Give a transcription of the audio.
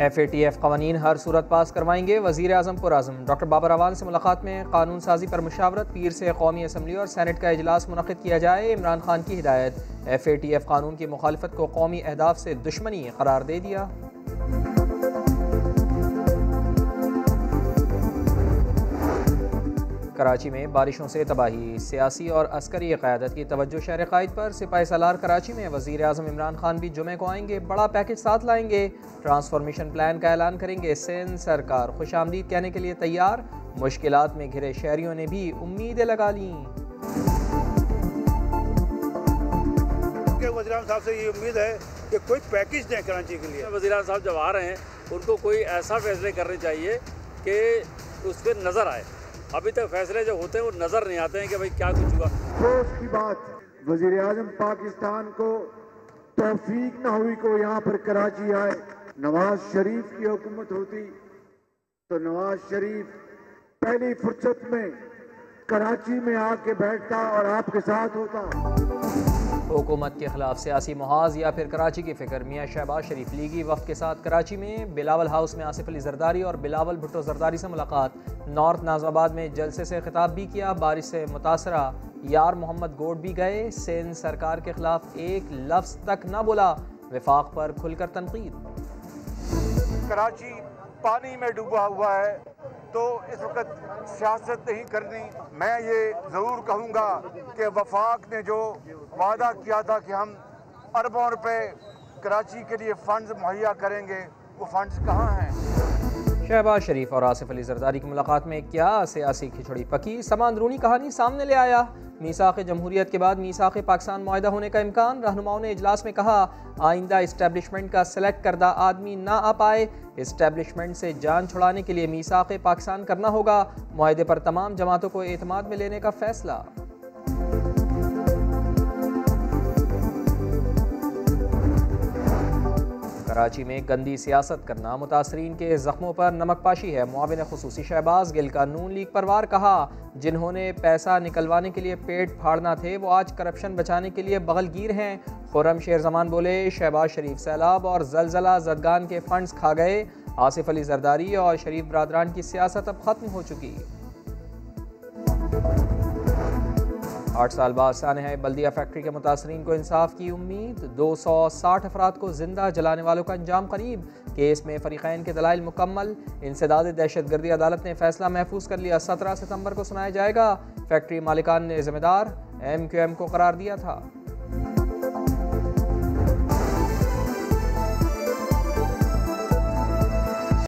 F A T F कवानीन हर सूरत पास करवाएँगे। वज़ीर अजम पुरज़म डॉक्टर बाबर अवान से मुलाकात में कानून साजी पर मुशावरत, पीर से कौमी असम्बली और सैनट का अजलास मुनद किया जाए। इमरान खान की हिदायत। एफ़ ए टी एफ़ कानून की मुखालफत को कौमी अहदाफ से दुश्मनी करार दे दिया। कराची में बारिशों से तबाही। सियासी और अस्करी क़्यादत की तवज्जो शहर कायद पर सिपाही सलार कराची में वज़ीर अजम इमरान खान भी जुमे को आएँगे बड़ा पैकेज साथ लाएँगे। ट्रांसफॉर्मेशन प्लान का ऐलान करेंगे सिंध सरकार। खुश आमदीद कहने के लिए तैयार मुश्किल में घिरे शहरियों ने भी उम्मीदें लगा ली। वजी साहब से ये उम्मीद है कि कोई पैकेज दें कराची के लिए। वजी साहब जब आ रहे हैं उनको कोई ऐसा फैसले करने चाहिए कि उस पर नज़र आए। अभी तक फैसले जो होते हैं, वो नज़र नहीं आते हैं कि भाई क्या कुछ हुआ। अफसोस की बात वज़ीर अजम पाकिस्तान को तोफीक न हुई को यहाँ पर कराची आए। नवाज़ शरीफ की हुकूमत होती तो नवाज़ शरीफ पहली फुर्सत में कराची में आके बैठता और आपके साथ होता। हुकूमत के खिलाफ सियासी महाज या फिर कराची की फ़िक्र। मियाँ शहबाज शरीफ लीगी वक्त के साथ कराची में बिलावल हाउस में आसिफ अली जरदारी और बिलावल भुट्टो जरदारी से मुलाकात। नॉर्थ नाजाबाद में जलसे से खिताब भी किया, बारिश से मुतासरा। यार मोहम्मद गोड भी गए, सिंध सरकार के खिलाफ एक लफ्ज तक न बोला। विफाक पर खुलकर तनकीद। कराची पानी में डूबा हुआ है। तो इस वक्त सियासत नहीं करनी। मैं ये ज़रूर कहूँगा कि वफाक ने जो वादा किया था कि हम अरबों रुपए कराची के लिए फ़ंड्स मुहैया करेंगे, वो फंड्स कहाँ हैं? शहबाज शरीफ और आसिफ अली जरदारी की मुलाकात में क्या सियासी खिचड़ी पकी? समा अंदरूनी कहानी सामने ले आया। मीसाक जमहूरियत के बाद मीसाख पाकिस्तान माहा होने का इम्कान, रहनुमाओं ने इजलास में कहा, आइंदा इस्टेबलिशमेंट का सिलेक्ट करदा आदमी ना आ पाए। इस्टेबलिशमेंट से जान छुड़ाने के लिए मीसाख पाकिस्तान करना होगा। माहे पर तमाम जमातों को अतमाद में लेने का फैसला। कराची में गंदी सियासत करना मुतासरीन के जख्मों पर नमक पाशी है मुआविन खसूसी शहबाज। गिल का नून लीग पर वार कहा, जिन्होंने पैसा निकलवाने के लिए पेट फाड़ना थे, वो आज करप्शन बचाने के लिए बगलगीर हैं। खुरम शेर जमान बोले, शहबाज शरीफ सैलाब और जलजला जदगान के फंड्स खा गए। आसिफ अली जरदारी और शरीफ बरदरान की सियासत अब ख़त्म हो चुकी। आठ साल बाद सानहा बल्दिया फैक्ट्री के मुतासरीन को इंसाफ की उम्मीद। दो सौ साठ अफराद को ज़िंदा जलाने वालों का अंजाम करीब। केस में फरीकैन के दलाइल मुकम्मल। इंसदाद दहशत गर्दी अदालत ने फैसला महफूज कर लिया। सत्रह सितंबर को सुनाया जाएगा। फैक्ट्री मालिकान ने जिम्मेदार। एम क्यू एम को करार दिया था।